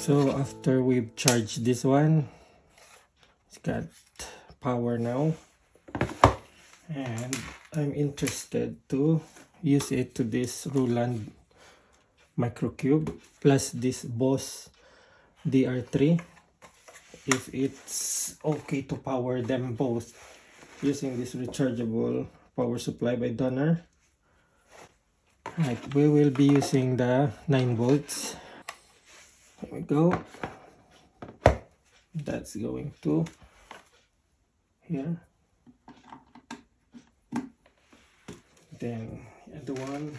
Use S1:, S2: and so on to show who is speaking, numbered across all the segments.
S1: So after we've charged this one, it's got power now. And I'm interested to use it to this Roland Microcube plus this Boss DR3 if it's okay to power them both using this rechargeable power supply by Donner. Right, we will be using the 9 volts. Here we go. That's going to here. Then the one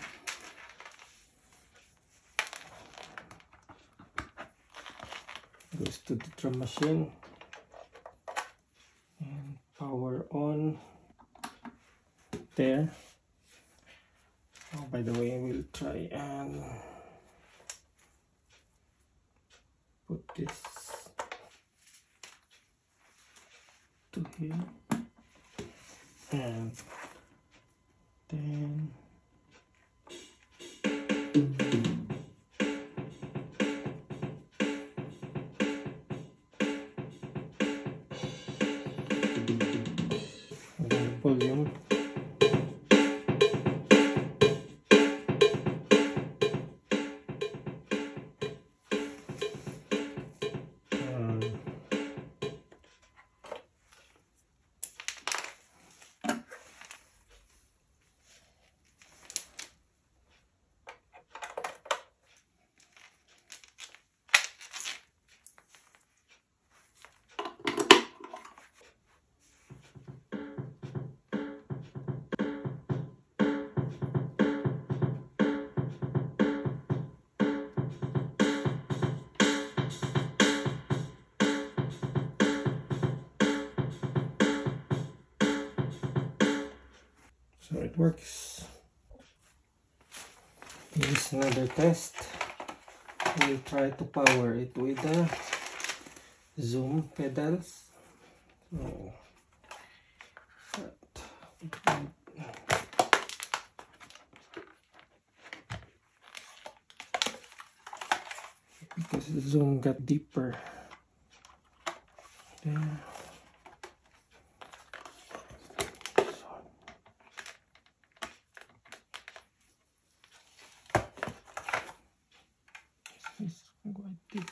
S1: goes to the drum machine and power on there oh by the way we'll try and this. To here. And then so it works. Here's another test. We'll try to power it with the zoom pedals. Oh, so but- because the zoom got deeper there It's quite deep.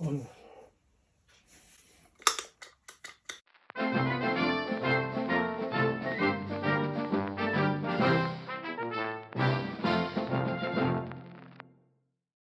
S1: on.